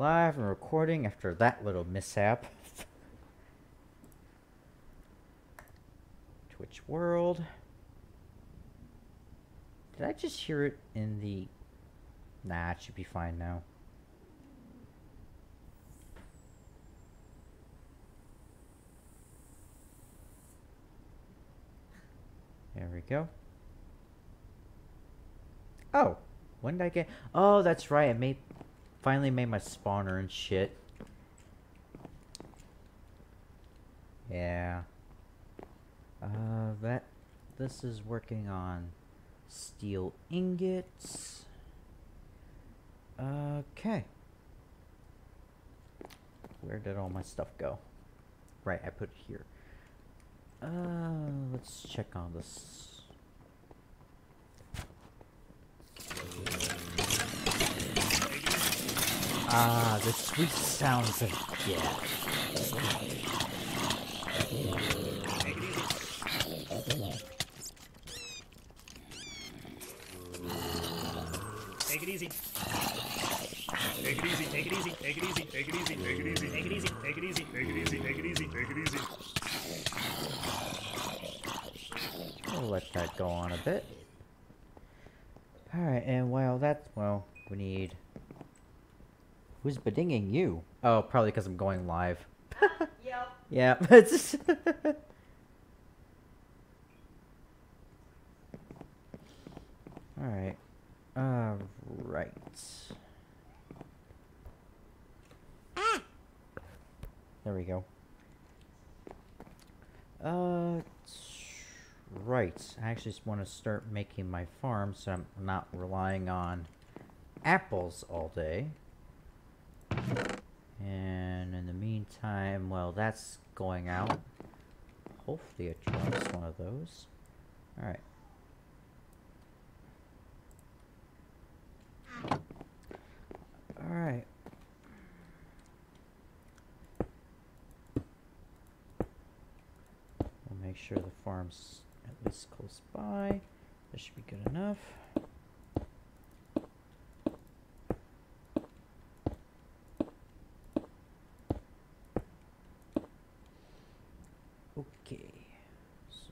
Live and recording after that little mishap. Twitch World. Did I just hear it in the... Nah, it should be fine now. There we go. Oh, when did I get? Oh, that's right. I made, finally made my spawner and shit. Yeah. Uh, that, this is working on steel ingots. Okay. Where did all my stuff go? Right, I put it here. Uh, let's check on this. Ah, the sweet sounds of death. Take it easy. Take it easy, take it easy, take it easy, take it easy, take it easy, take it easy, take it easy, take it easy, take it easy, take it easy. We'll let that go on a bit. Alright, and well, that's, well, we need... Who's bedinging you? Oh, probably because I'm going live. Yep. Yeah, it's... Alright. Alright. There we go. Uh, right. I actually just want to start making my farm so I'm not relying on apples all day. And in the meantime, well, that's going out. Hopefully it drops one of those. Alright. Alright. We'll make sure the farm's at least close by. This should be good enough. Okay, so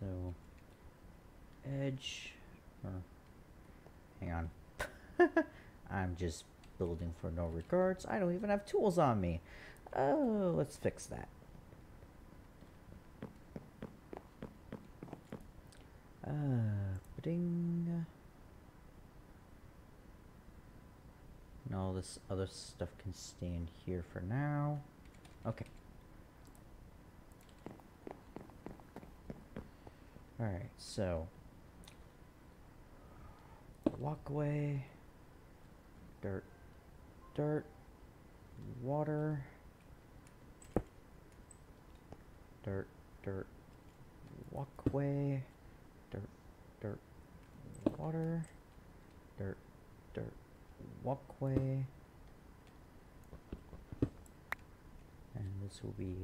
so edge or hang on. I'm just building for no regards. I don't even have tools on me. Oh, let's fix that. Uh, ding. And all this other stuff can stand here for now. Okay. Alright, so. Walkway. Dirt. Dirt. Water. Dirt. Dirt. Walkway. Dirt. Dirt. Water. Dirt. Dirt walkway. And this will be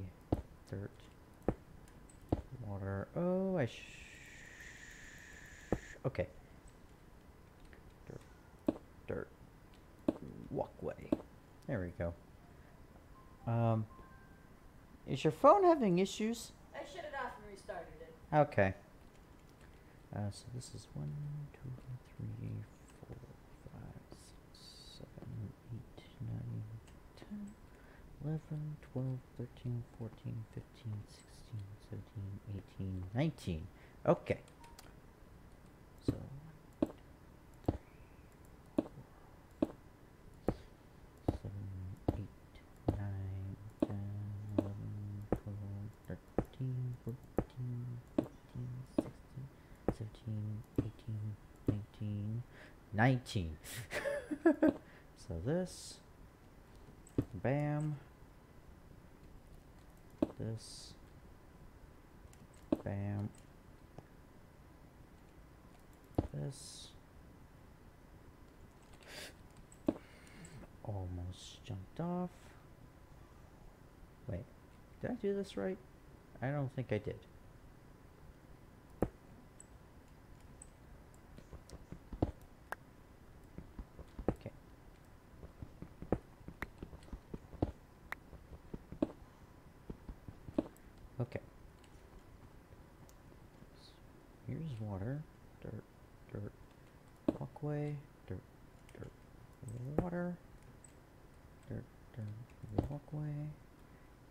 dirt, water. Oh, I. Okay. Dirt, dirt, walkway. There we go. Um, is your phone having issues? I shut it off and restarted it. Okay. Uh, so this is one, two, three, four, five, six, seven, eight, nine, ten, eleven, twelve, thirteen, fourteen, fifteen, sixteen, seventeen, eighteen, nineteen. Okay. So. 19. so this, bam, this, bam, this. Almost jumped off. Wait, did I do this right? I don't think I did. Walkway. Dirt, dirt, water. Dirt, dirt, walkway.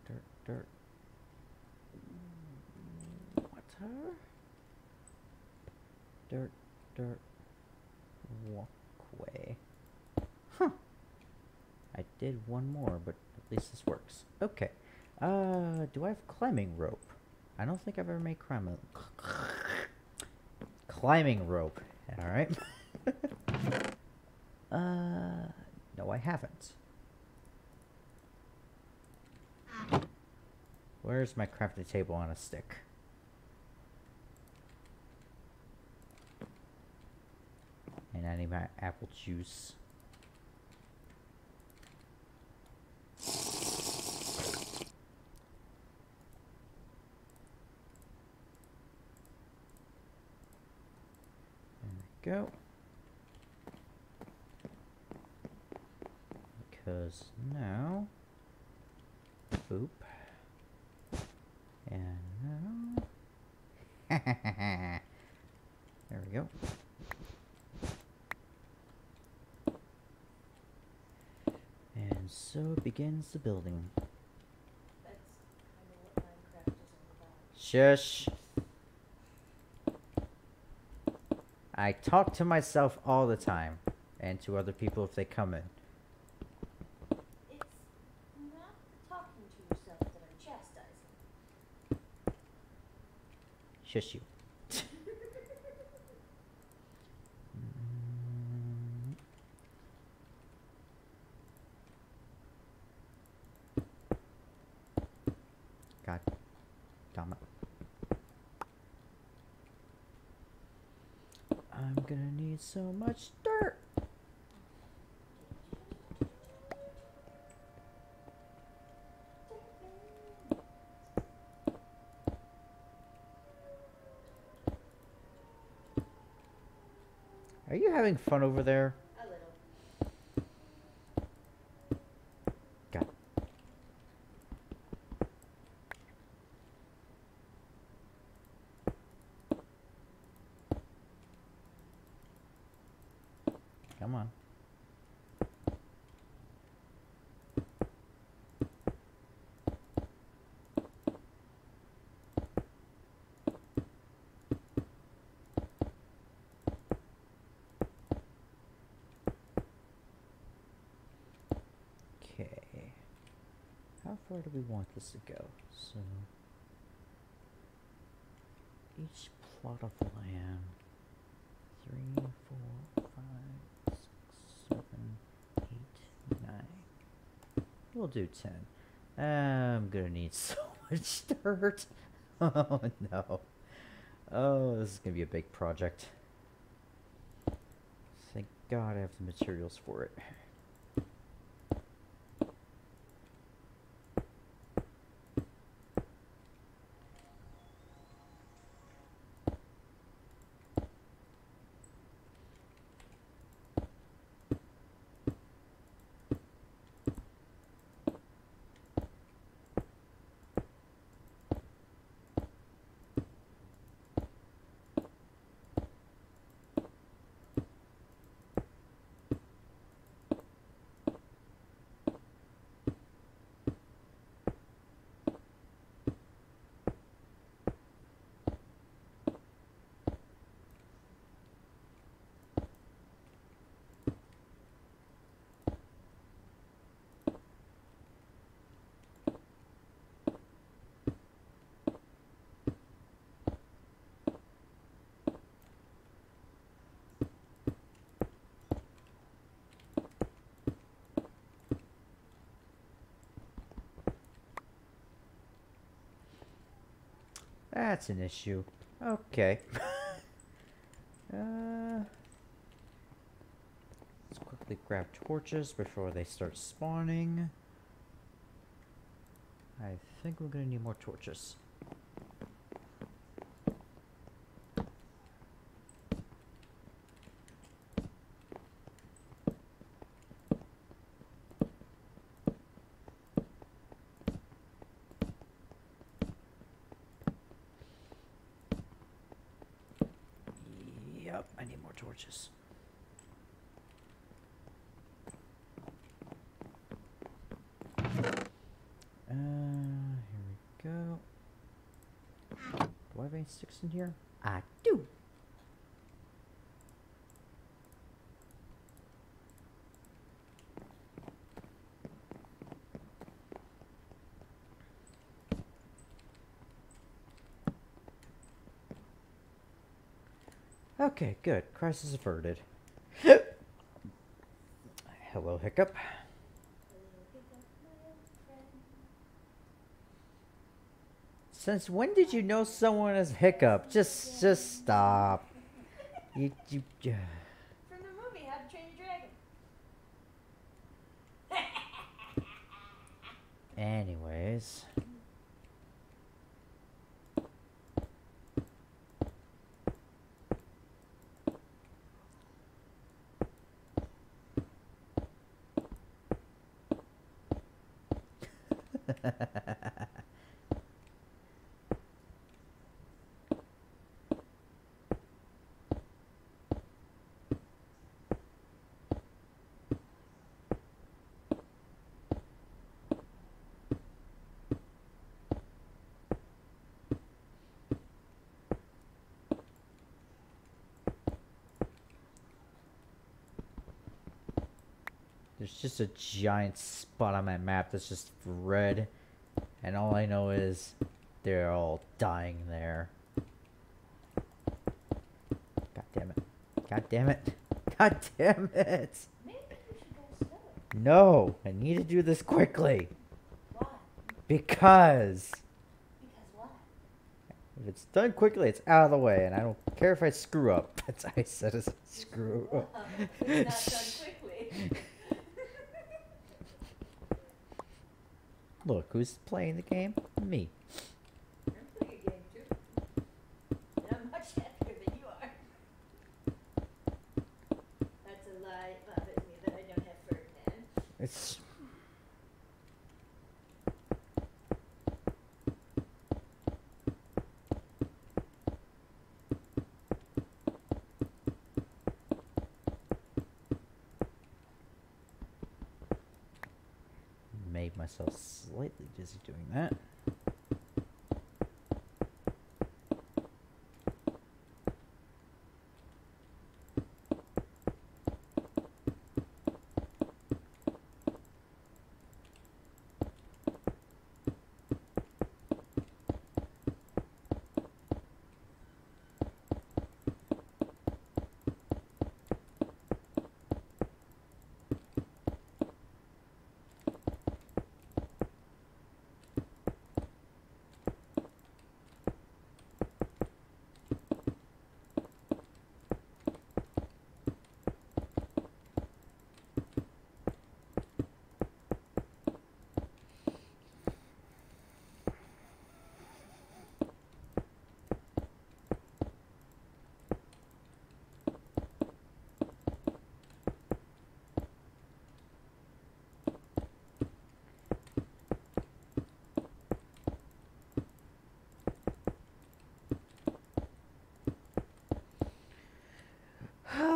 Dirt, dirt, water. Dirt, dirt, walkway. Huh. I did one more, but at least this works. Okay. Uh, do I have climbing rope? I don't think I've ever made climbing climbing rope. All right. uh, no, I haven't. Where's my crafted table on a stick? And I need my apple juice. There we go. Because now, boop, and now, there we go. And so begins the building. That's kind of what Minecraft is all about. Shush. I talk to myself all the time, and to other people if they come in. It's not talking to yourself that I'm chastising. Shush you. Mm. God damn it. I'm gonna need so much dirt. Are you having fun over there? Far do we want this to go? So each plot of land three, four, five, six, seven, eight, nine. We'll do ten. I'm gonna need so much dirt. Oh no. Oh, this is gonna be a big project. Thank God I have the materials for it. That's an issue. Okay. uh, let's quickly grab torches before they start spawning. I think we're gonna need more torches. Yep, I need more torches. Uh, here we go. Do I have any sticks in here? I do. Okay, good. Crisis averted. Hello, Hiccup. Since when did you know someone as Hiccup? Just, just stop. You, you, you. From the movie How to Train Your Dragon. Anyways. There's just a giant spot on my map that's just red. And all I know is they're all dying there. God damn it. God damn it. God damn it. Maybe we should go slower. No, I need to do this quickly. Why? Because Because what? if it's done quickly, it's out of the way. And I don't care if I screw up. That's I said screw up. it's not done quickly. Look, who's playing the game? Me. I'm playing a game too. And I'm much happier than you are. That's a lie. It bothers me that I don't have Ferdinand. It's made myself dizzy doing that.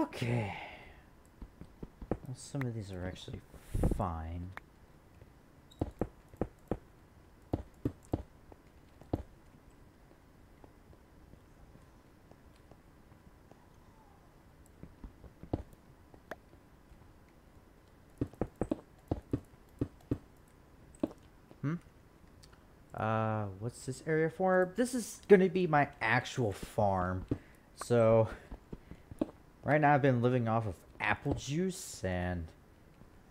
Okay. Well, some of these are actually fine. Hmm? Uh, what's this area for? This is gonna be my actual farm. So, Right now, I've been living off of apple juice, and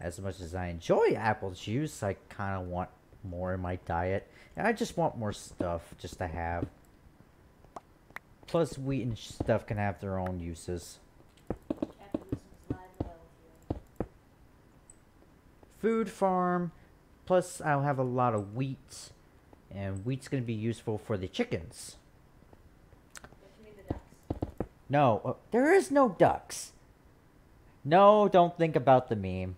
as much as I enjoy apple juice, I kind of want more in my diet. And I just want more stuff just to have. Plus, wheat and stuff can have their own uses. Food farm, plus, I'll have a lot of wheat, and wheat's going to be useful for the chickens. No, uh, there is no ducks. No, don't think about the meme.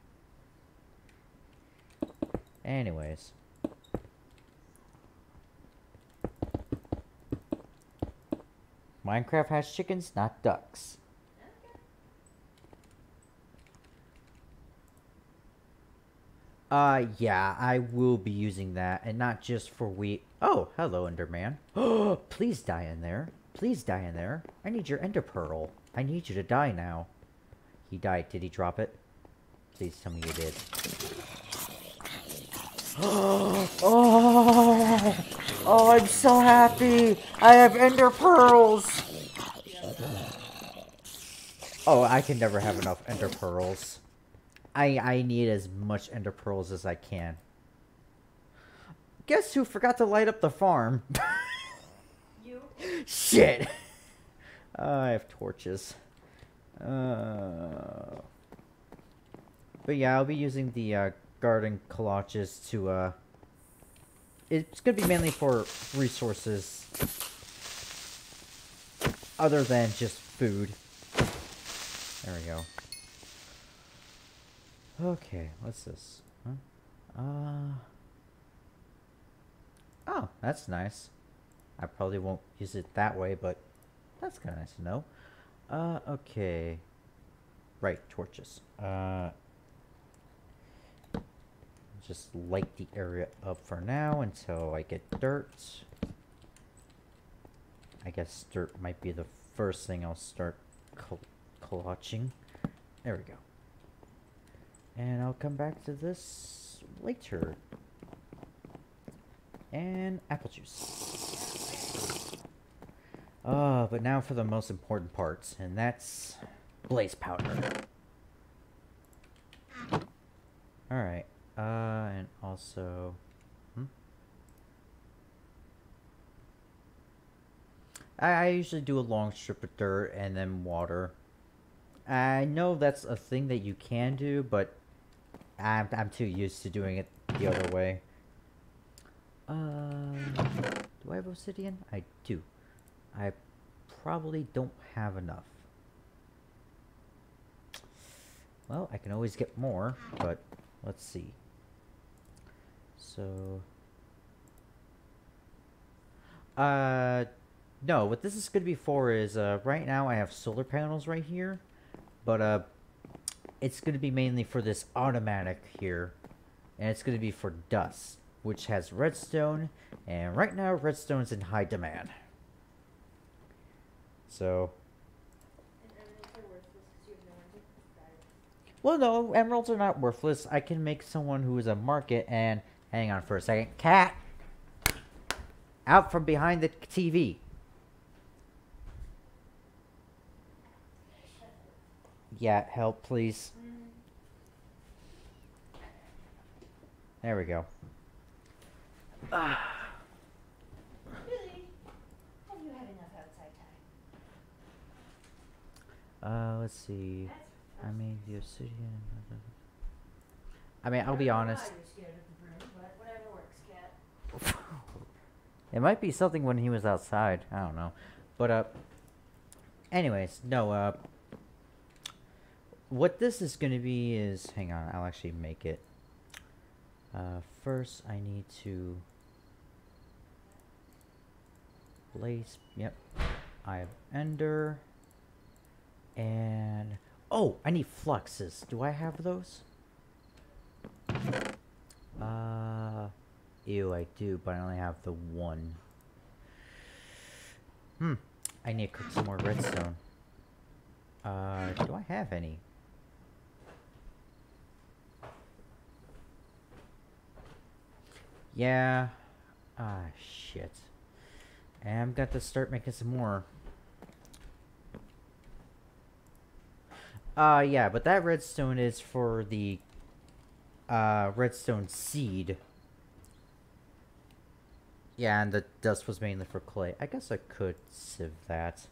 Anyways. Minecraft has chickens, not ducks. Uh, yeah, I will be using that, and not just for wheat. Oh, hello, Enderman. Oh, please die in there. Please die in there. I need your Ender Pearl. I need you to die now. He died. Did he drop it? Please tell me you did. oh, oh, I'm so happy. I have Ender Pearls. Oh, I can never have enough Ender Pearls. I I need as much Ender Pearls as I can. Guess who forgot to light up the farm? Shit. Uh, I have torches. Uh, but yeah, I'll be using the uh, garden cloches to. Uh, it's gonna be mainly for resources, other than just food. There we go. Okay, what's this? Huh? Uh. Oh, that's nice. I probably won't use it that way, but that's kind of nice to know. Uh, okay. Right, torches. Uh, just light the area up for now until I get dirt. I guess dirt might be the first thing I'll start collaging. There we go. And I'll come back to this later. And apple juice. Uh, but now for the most important parts, and that's blaze powder. Alright, uh, and also... Hmm? I, I usually do a long strip of dirt and then water. I know that's a thing that you can do, but I'm, I'm too used to doing it the other way. Uh, do I have obsidian? I do. I probably don't have enough. Well, I can always get more, but let's see. So, uh, no, what this is going to be for is, uh, right now I have solar panels right here, but, uh, it's going to be mainly for this automatic here, and it's going to be for dust, which has redstone, and right now redstone's in high demand. So, And emeralds are worthless because you have no idea who's got it. well, no, emeralds are not worthless. I can make someone who is a market and hang on for a second. Cat, out from behind the TV. Yeah, help, please. There we go. Really? Have you had enough outside time? Uh, let's see. I mean, the obsidian. I mean, I'll be honest. why you're scared of the broom, but whatever works, cat. It might be something when he was outside. I don't know. But, uh, anyways, no, uh, what this is going to be is, hang on, I'll actually make it. Uh, first I need to blaze, yep. I have ender. And, oh, I need fluxes. Do I have those? Uh, ew, I do, but I only have the one. Hmm, I need to cook some more redstone. Uh, do I have any? Yeah. Ah, shit. I'm got to start making some more. Uh, yeah, but that redstone is for the, uh, redstone seed. Yeah, and the dust was mainly for clay. I guess I could sieve that.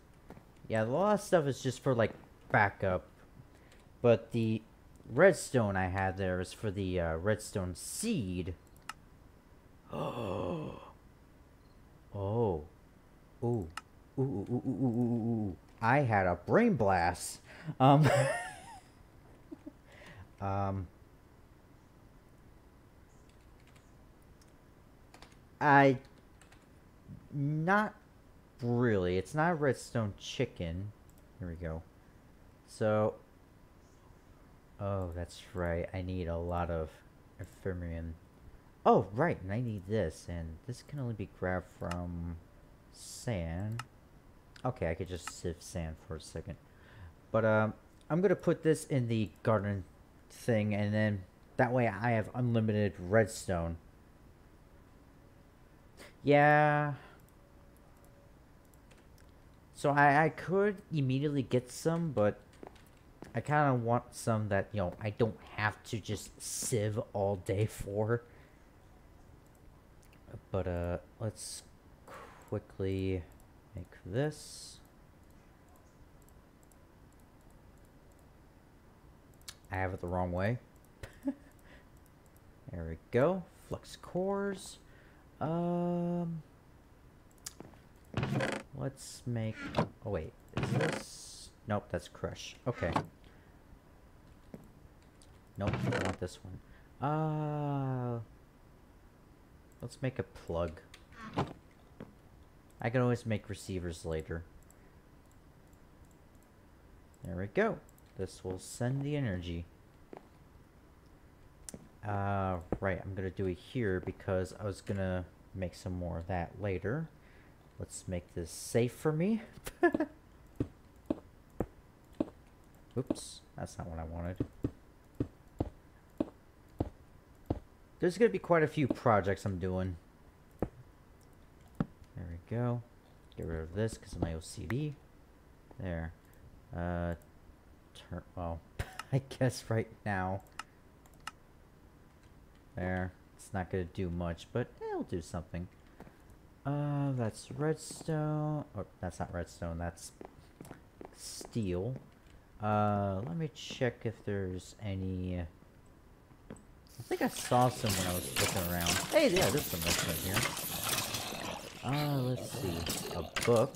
Yeah, a lot of stuff is just for, like, backup. But the redstone I had there is for the, uh, redstone seed. Oh. Oh. Ooh. Ooh, ooh, ooh, ooh, ooh, ooh, ooh. I had a brain blast. Um. um. I. Not really. It's not a redstone chicken. Here we go. So. Oh, that's right. I need a lot of Ephemerian. Oh, right, and I need this, and this can only be grabbed from sand. Okay, I could just sieve sand for a second. But, um, I'm gonna put this in the garden thing, and then that way I have unlimited redstone. Yeah. So I, I could immediately get some, but I kind of want some that, you know, I don't have to just sieve all day for. But, uh, let's quickly make this. I have it the wrong way. there we go. Flux cores. Um, let's make. Oh wait, is this? Nope, that's crush. Okay. Nope, I want this one. Uh, let's make a plug. I can always make receivers later. There we go. This will send the energy. Uh, right, I'm gonna do it here because I was gonna make some more of that later. Let's make this safe for me. Oops, that's not what I wanted. There's gonna be quite a few projects I'm doing. Go. Get rid of this because of my OCD. There. Uh, turn. Well, I guess right now. There. It's not gonna do much, but it'll do something. Uh, that's redstone. Or that's not redstone. That's steel. Uh, let me check if there's any. I think I saw some when I was looking around. Hey, yeah, there's some redstone here. Uh, let's see. A book.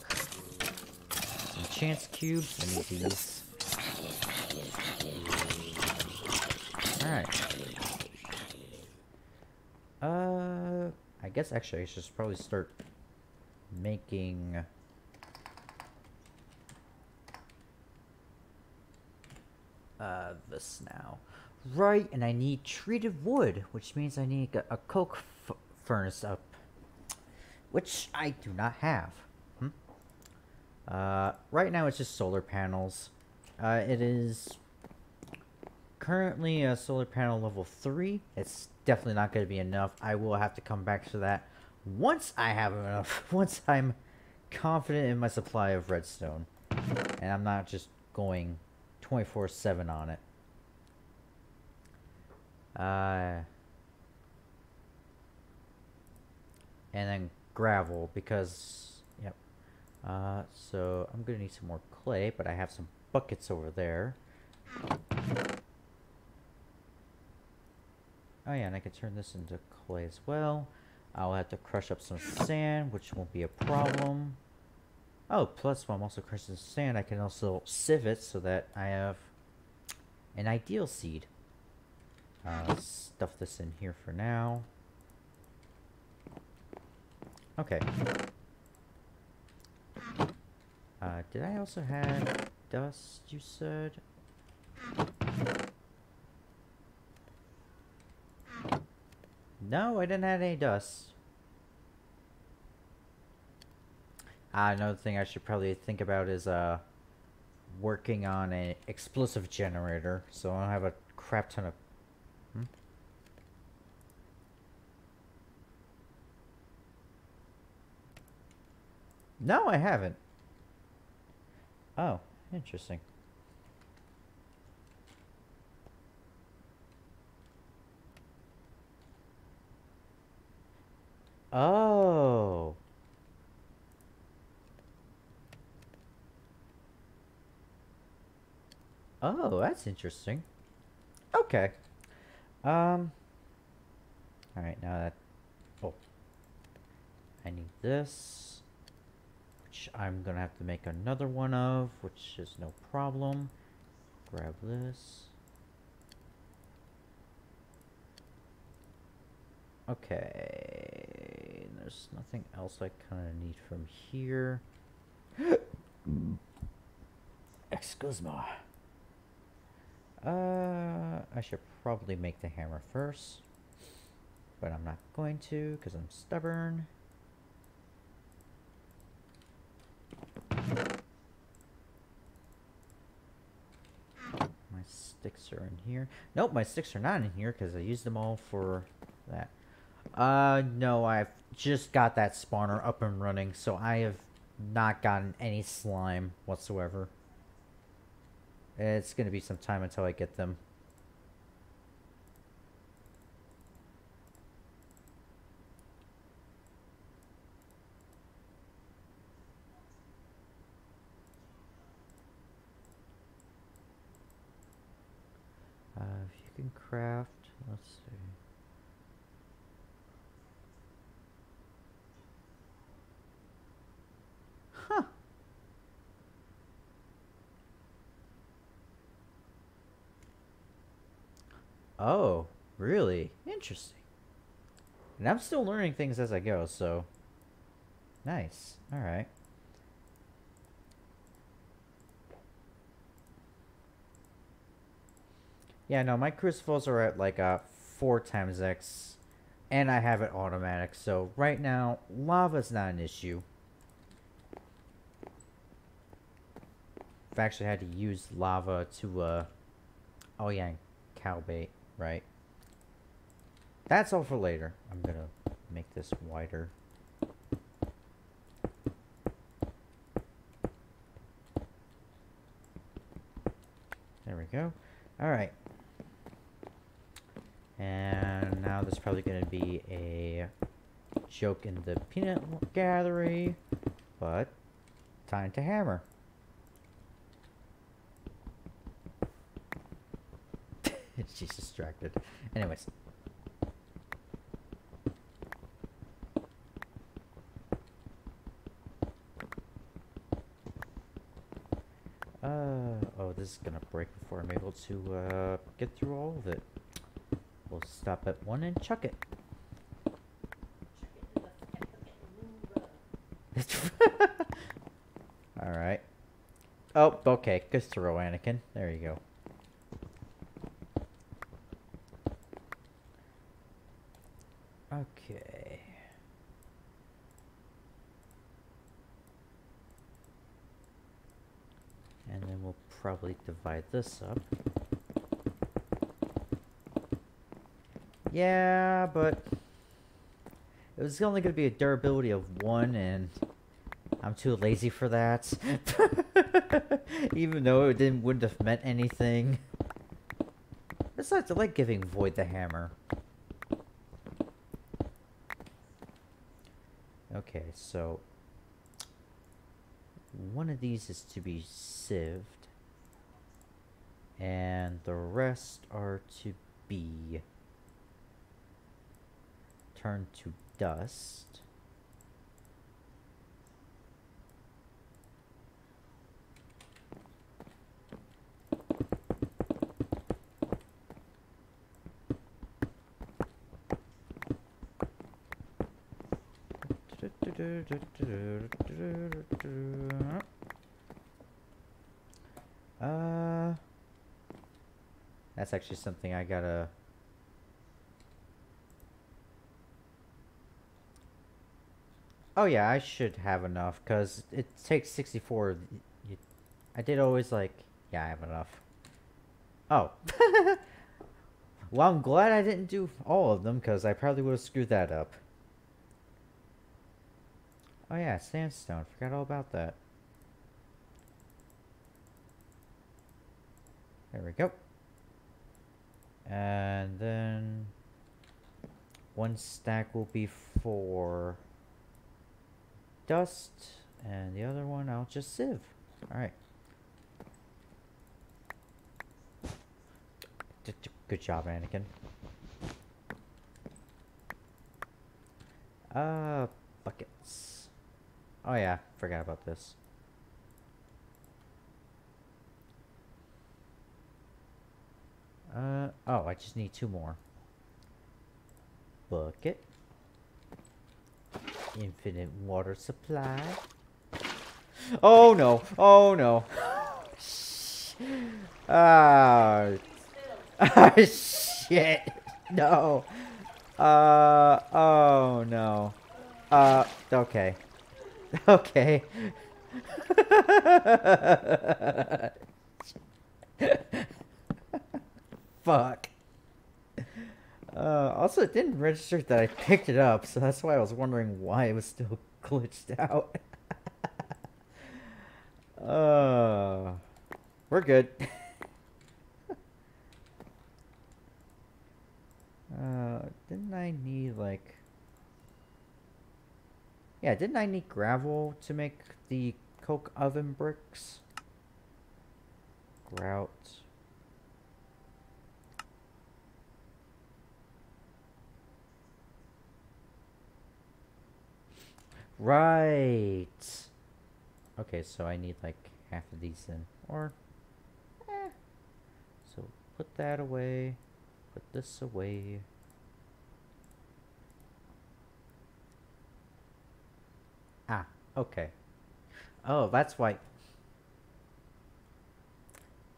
Some chance cubes. I need these. Alright. Uh, I guess actually I should probably start making... Uh, this now. Right, and I need treated wood, which means I need a, a coke furnace up. Which I do not have. Hmm? Uh, right now it's just solar panels. Uh, it is currently a solar panel level 3. It's definitely not going to be enough. I will have to come back to that once I have enough. Once I'm confident in my supply of redstone. And I'm not just going 24-7 on it. Uh, and then gravel because, yep. Uh, so I'm going to need some more clay, but I have some buckets over there. Oh yeah, and I can turn this into clay as well. I'll have to crush up some sand, which won't be a problem. Oh, plus while I'm also crushing sand, I can also sieve it so that I have an ideal seed. Uh, stuff this in here for now. Okay. Uh, did I also have dust, you said? No, I didn't have any dust. Uh, another thing I should probably think about is uh, working on an explosive generator, so I don't have a crap ton of... No, I haven't. Oh, interesting. Oh. Oh, that's interesting. Okay. Um. Alright, now that... Oh. I need this. Which I'm gonna have to make another one of, which is no problem. Grab this. Okay, there's nothing else I kind of need from here. Excuse me. Uh, I should probably make the hammer first. But I'm not going to because I'm stubborn. My sticks are in here. Nope, my sticks are not in here because I used them all for that. Uh, no, I've just got that spawner up and running, so I have not gotten any slime whatsoever. It's gonna be some time until I get them. Uh, if you can craft, let's see. Huh. Oh, really? Interesting. And I'm still learning things as I go, so nice. All Yeah, no, my crucibles are at like a four times X, and I have it automatic. So right now, lava's not an issue. I've actually had to use lava to, uh, oh yeah, cow bait, right? That's all for later. I'm gonna make this wider. There we go. All right. And now there's probably going to be a joke in the peanut gallery, but time to hammer. She's distracted. Anyways. Uh, oh, this is gonna break before I'm able to, uh, get through all of it. We'll stop at one and chuck it. Alright. Oh, okay. Good throw, Anakin. There you go. Okay. And then we'll probably divide this up. Yeah, but it was only going to be a durability of one, and I'm too lazy for that. Even though it didn't wouldn't have meant anything. Besides, I like giving Void the hammer. Okay, so one of these is to be sieved, and the rest are to be turned to dust. Uh, that's actually something I gotta. Oh yeah, I should have enough because it takes 64. You, I did always like, yeah, I have enough. Oh. well, I'm glad I didn't do all of them because I probably would have screwed that up. Oh yeah, sandstone. Forgot all about that. There we go. And then one stack will be for dust, and the other one I'll just sieve. Alright. Good job, Anakin. Uh, buckets. Oh yeah, forgot about this. Uh, oh, I just need two more. Bucket. Infinite water supply. Oh no, oh no. Ah, ah, shit. No. Uh, oh no. Uh, okay. Okay. Fuck. Uh, also, it didn't register that I picked it up, so that's why I was wondering why it was still glitched out. uh, we're good. uh, didn't I need, like... Yeah, didn't I need gravel to make the coke oven bricks? Grout. Right. Okay, so I need like half of these in. Or, eh. So put that away. Put this away. Ah, okay. Oh, that's why.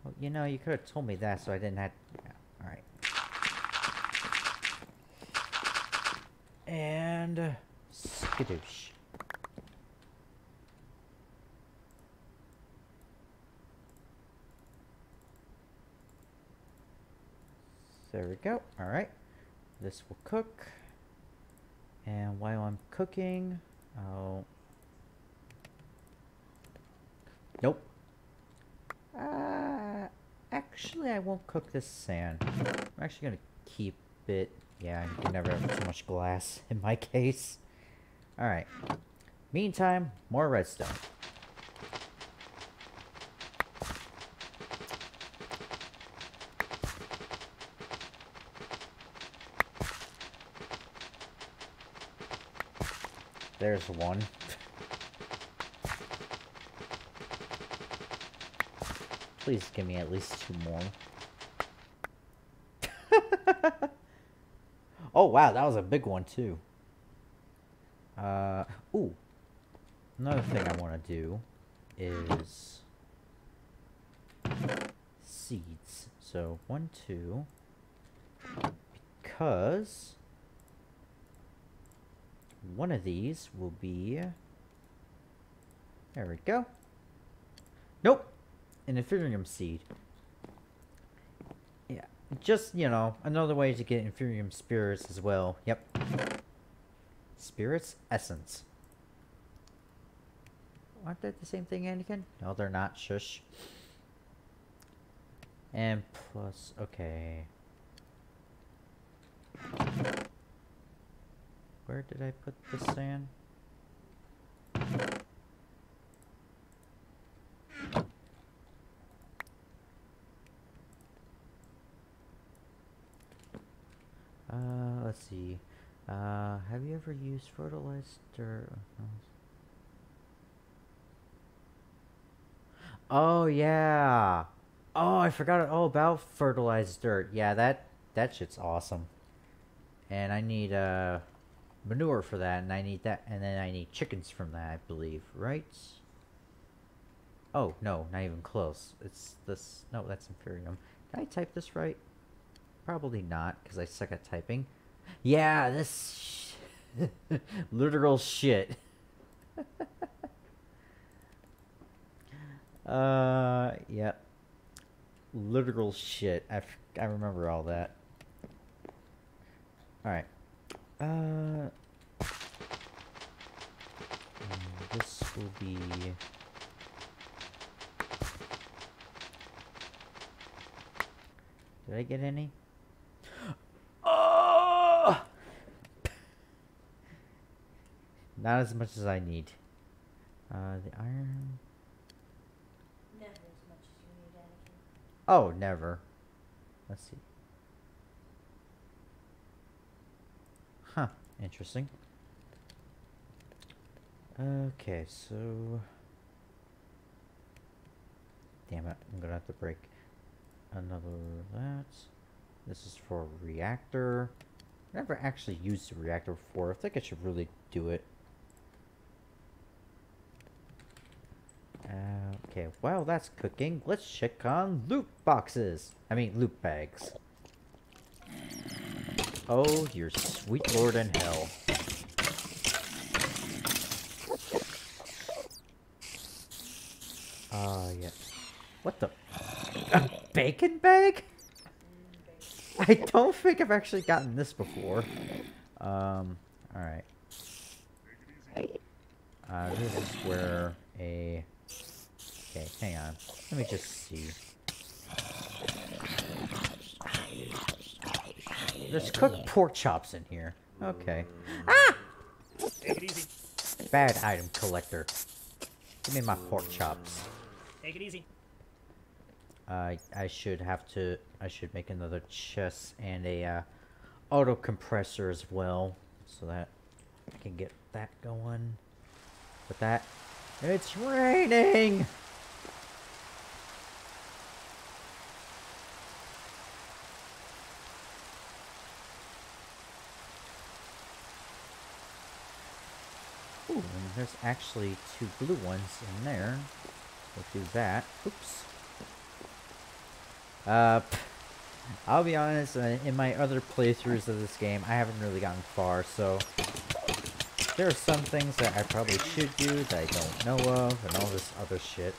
Well, you know, you could have told me that so I didn't have. Yeah, Alright. And. Uh. There we go. Alright. This will cook. And while I'm cooking, I'll... Nope. Uh, actually, I won't cook this sand. I'm actually going to keep it. Yeah, you can never have too much glass in my case. Alright. Meantime, more redstone. There's one. Please give me at least two more. oh wow, that was a big one too. Uh, ooh. Another thing I want to do is seeds. So one, two, because one of these will be, there we go. Nope, an Ethereum seed. Yeah, just, you know, another way to get Ethereum spirits as well. Yep. Spirits Essence. Aren't they the same thing, Anakin? No, they're not. Shush. And plus, okay. Where did I put the sand? Uh, let's see. Uh, have you ever used fertilized dirt? Oh yeah. Oh, I forgot all about fertilized dirt. Yeah, that that shit's awesome. And I need uh manure for that, and I need that, and then I need chickens from that, I believe, right? Oh no, not even close. It's this. No, that's Inferium. Did I type this right? Probably not, because I suck at typing. Yeah, this sh literal shit. uh, yep. Literal shit. I, I remember all that. Alright. Uh, this will be... Did I get any? Oh! Not as much as I need. Uh, the iron... Never as much as you need, Anakin. Oh, never. Let's see. Huh, interesting. Okay, so... Damn it, I'm gonna have to break another that. This is for reactor. Never actually used a reactor before. I think I should really do it. Uh, okay, while that's cooking, let's check on loot boxes. I mean, loot bags. Oh, your sweet lord in hell. Ah, uh, yeah. What the? A bacon bag? I don't think I've actually gotten this before. Um, alright. Uh, this is where a... Okay, hang on. Let me just see. There's cooked pork chops in here. Okay. Ah! Take it easy. Bad item collector. Give me my pork chops. Take it easy. Uh, I should have to. I should make another chest and a uh, auto compressor as well, so that I can get that going. But that, it's raining. Ooh, and there's actually two blue ones in there. We'll do that. Oops. Uh, I'll be honest, uh, in my other playthroughs of this game, I haven't really gotten far, so there are some things that I probably should do that I don't know of, and all this other shit.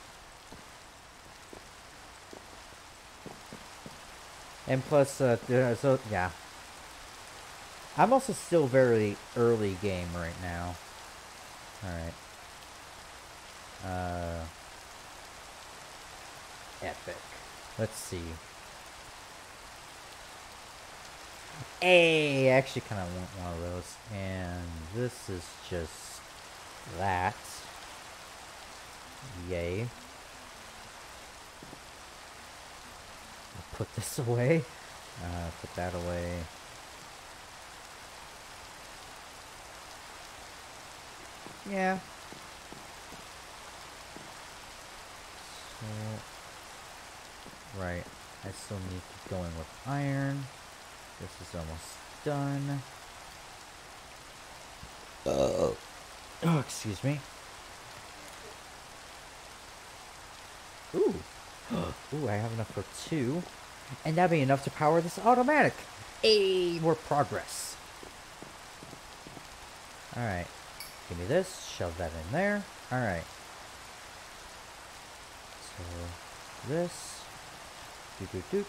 And plus, uh, so, yeah. I'm also still very early game right now. Alright. Uh... Epic. Let's see. Hey, I actually kind of want one of those. And this is just that. Yay. I'll put this away. Uh, put that away. Yeah. So, right. I still need to go in with iron. This is almost done. Oh. Oh, excuse me. Ooh. Ooh, I have enough for two. And that'd be enough to power this automatic. A more progress. Alright. Give me this. Shove that in there. Alright. So, this. Doot doot doot.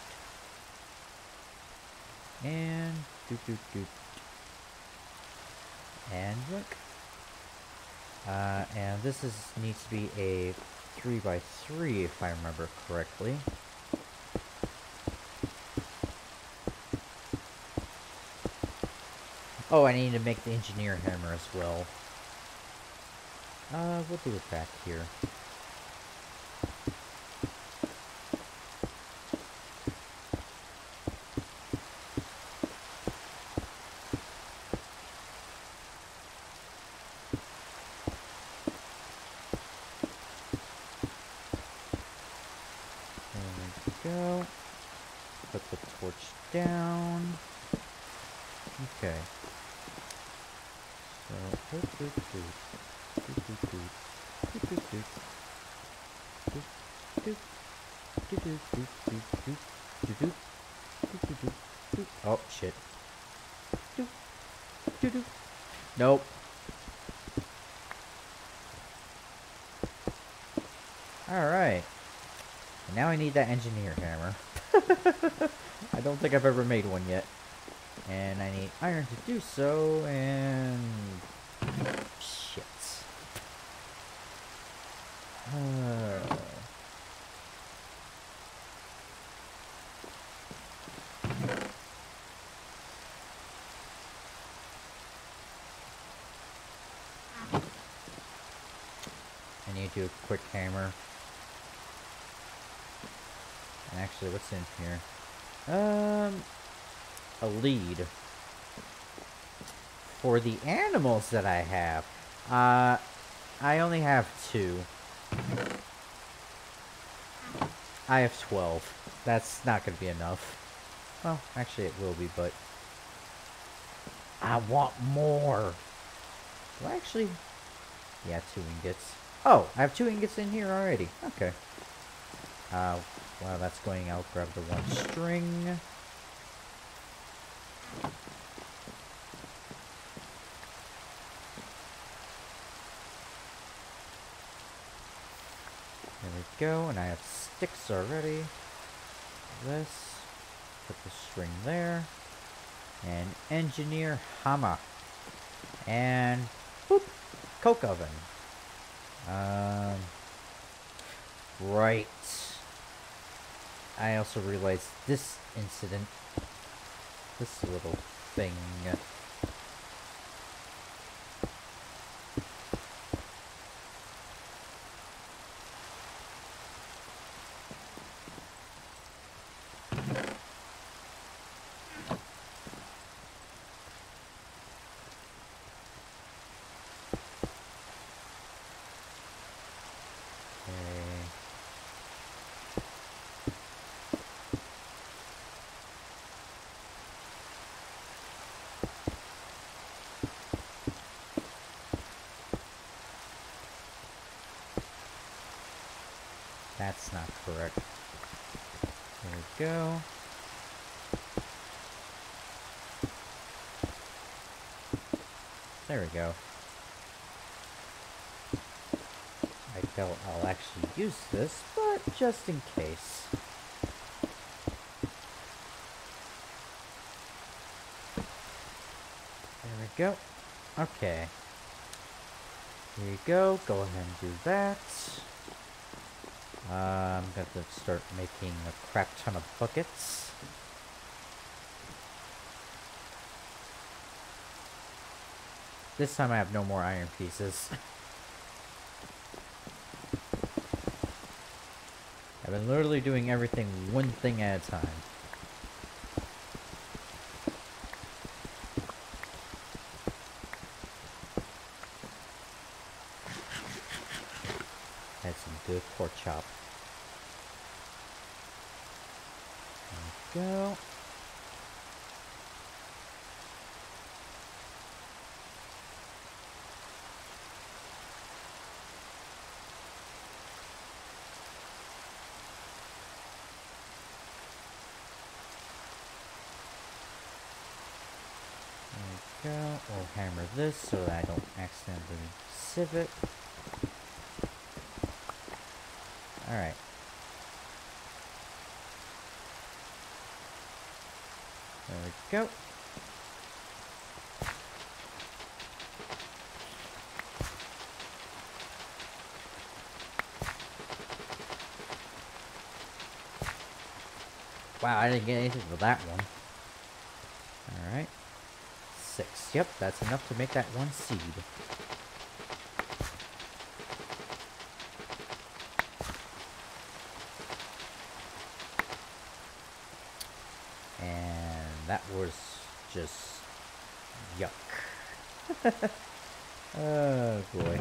And doot doot doot. And look. Uh, and this is needs to be a 3 by 3 if I remember correctly. Oh, I need to make the engineer hammer as well. Uh, we'll do it back here. Alright. Now I need that engineer hammer. I don't think I've ever made one yet. And I need iron to do so, and... Shit. Uh... I need to do a quick hammer. Actually, what's in here? Um, a lead. For the animals that I have. Uh, I only have two. I have 12. That's not going to be enough. Well, actually it will be, but... I want more! Well, actually... Yeah, two ingots. Oh, I have two ingots in here already. Okay. Uh, wow, that's going out. Grab the one string. There we go, and I have sticks already. This, put the string there, and engineer hammer, and boop, coke oven. Um, right. I also realized this incident, this little thing. That's not correct. There we go. There we go. I doubt I'll actually use this, but just in case. There we go. Okay. Here you go. Go ahead and do that. Uh, I'm going to start making a crap ton of buckets. This time I have no more iron pieces. I've been literally doing everything one thing at a time. Had some good pork chop. There we go. There we go. We'll hammer this so that I don't accidentally sieve it. Alright. There we go. Wow, I didn't get anything for that one. Alright. Six. Yep, that's enough to make that one seed. And that was just yuck. oh boy.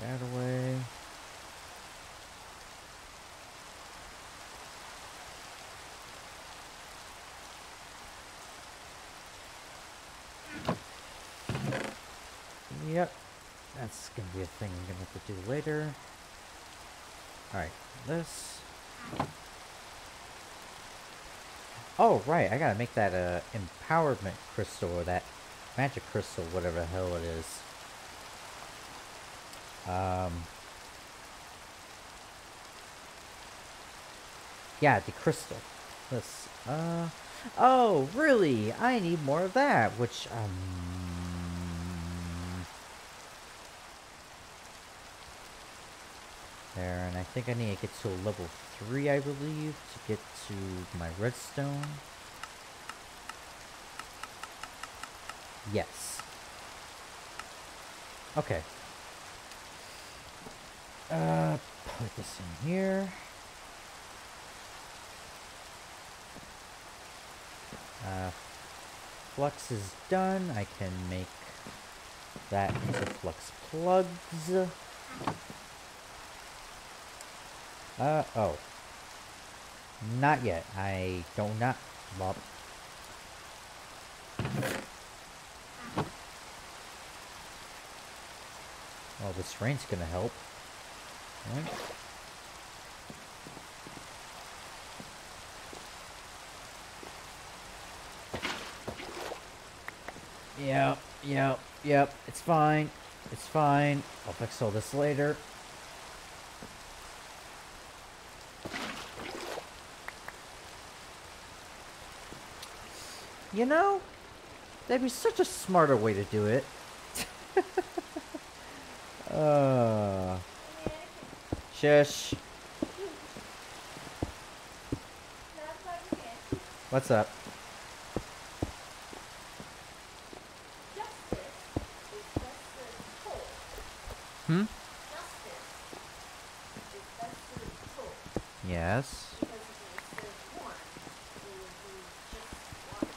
That away. Yep. That's gonna be a thing I'm gonna have to do later. Alright, this. Oh, right, I gotta make that uh, empowerment crystal or that magic crystal, whatever the hell it is. Um. Yeah, the crystal. This. Uh. Oh, really? I need more of that, which, um. There, and I think I need to get to a level 3, I believe, to get to my redstone. Yes. Okay. Uh, put this in here. Uh, flux is done. I can make that into flux plugs. Uh, oh. Not yet. I don't not... Well... Well, this rain's gonna help. Right? Yep, yep, yep. It's fine. It's fine. I'll fix all this later. You know, that'd be such a smarter way to do it. uh, shush. What's up? Justice is best served cold. Hmm? Justice is best served cold. Yes. Because if it was served warm, it would be just water.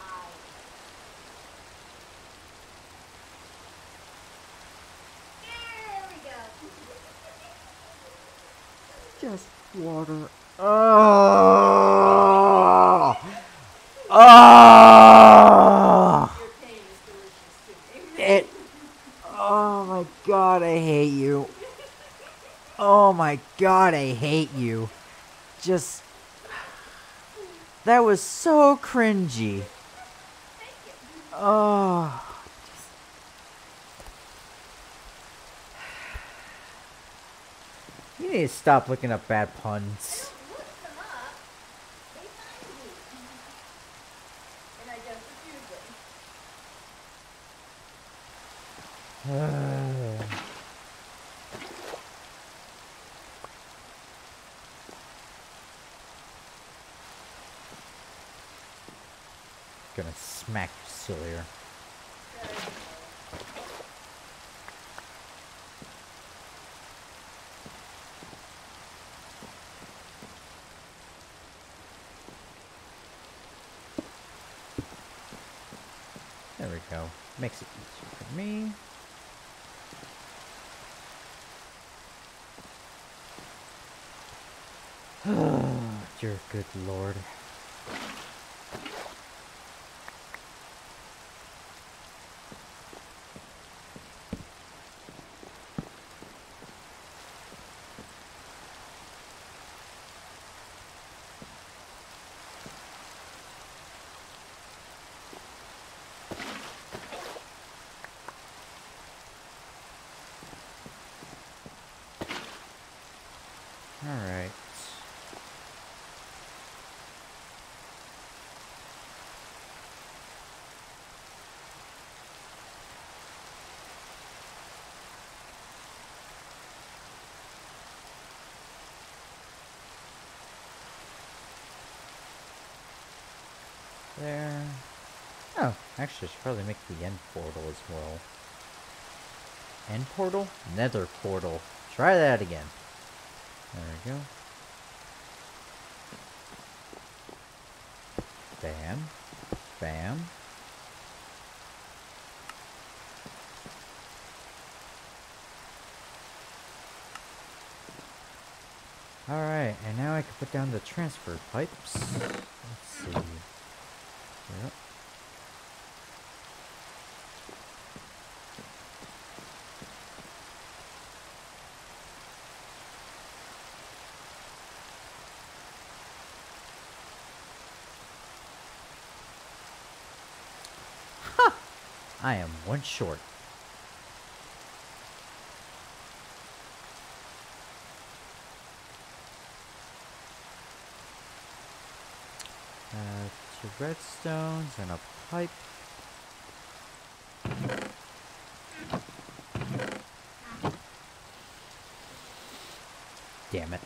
I There we go. Just water. Oh! Oh! Your pain is delicious to me. It. Oh my god, I hate you. Oh my god, I hate you. Just. That was so cringy. Oh. Need to stop looking up bad puns. Gonna smack you sillier. There we go. Makes it easier for me. Dear good lord. Alright. There. Oh, actually, I should probably make the end portal as well. End portal? Nether portal. Try that again. There we go. Bam. Bam. Alright, and now I can put down the transfer pipes. Let's see. Yep. I am one short. Uh, two redstones and a pipe. Damn it.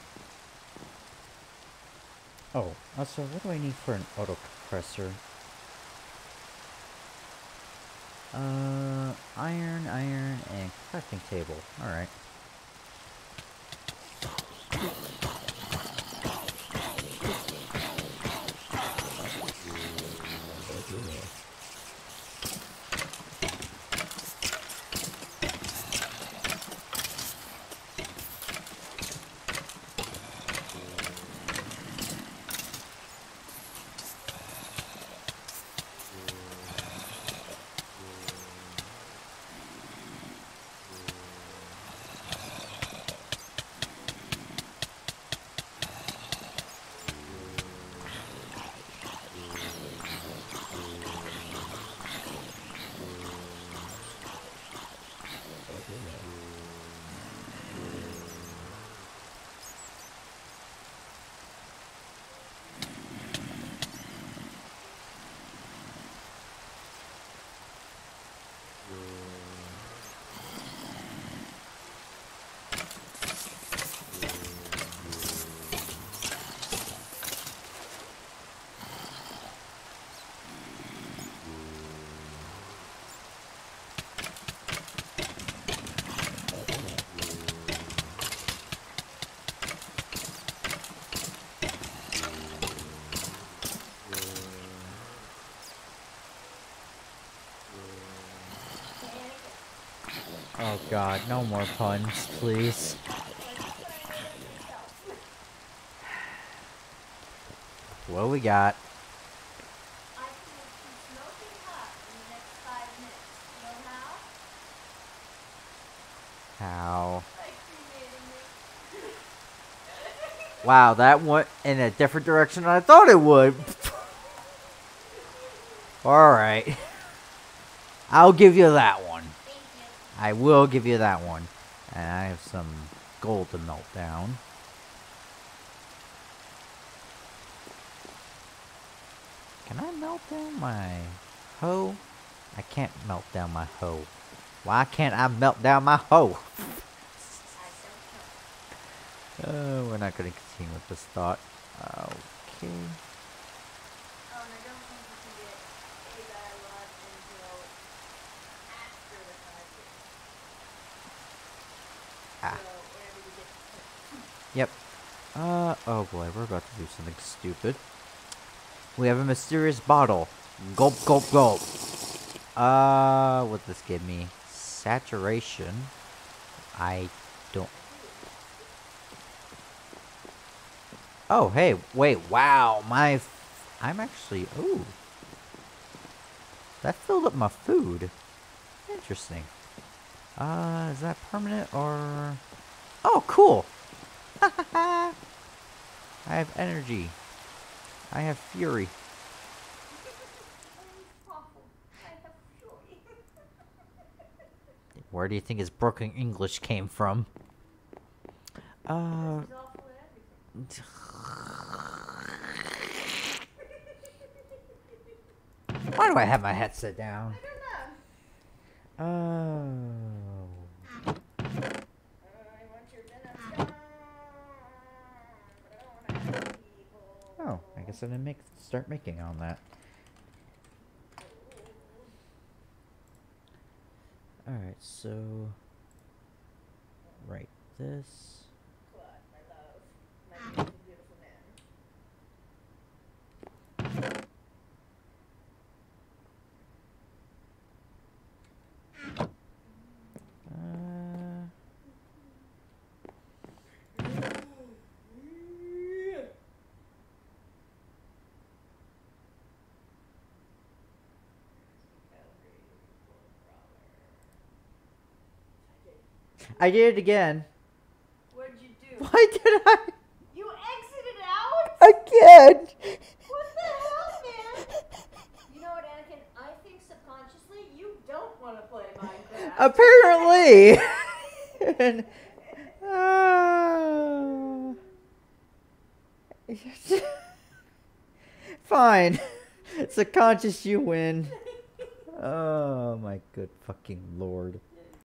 Oh, also, what do I need for an auto compressor? Uh, iron, iron, and crafting table. Alright. Oh god, no more puns, please. What we got? How? Wow, that went in a different direction than I thought it would. Alright. I'll give you that one. I will give you that one. And I have some gold to melt down. Can I melt down my hoe? I can't melt down my hoe. Why can't I melt down my hoe? Uh, we're not going to continue with this thought. Okay. Oh, and I don't think you can get a dialogue until after the five years. Ah. So, whenever you get to Yep. Uh, oh boy, we're about to do something stupid. We have a mysterious bottle. Gulp, gulp, gulp. Uh, what this give me? Saturation. I don't. Oh, hey, wait, wow, my. F- I'm actually. Ooh. That filled up my food. Interesting. Uh, is that permanent or. Oh, cool! I have energy. I have fury. awful. I have joy. Where do you think his broken English came from? Uh, He's awful at everything. why do I have my headset down? I don't know. Oh. Uh, I want your venom gone, but I don't wanna hurt people. Oh, I I didn't make start making on that. Alright, so right this. I did it again. What'd you do? Why did I You exited out? again? What the hell, man? You know what, Anakin? I think subconsciously you don't want to play Minecraft. Apparently. And- uh, Fine. Subconscious, you win. Oh my good fucking lord.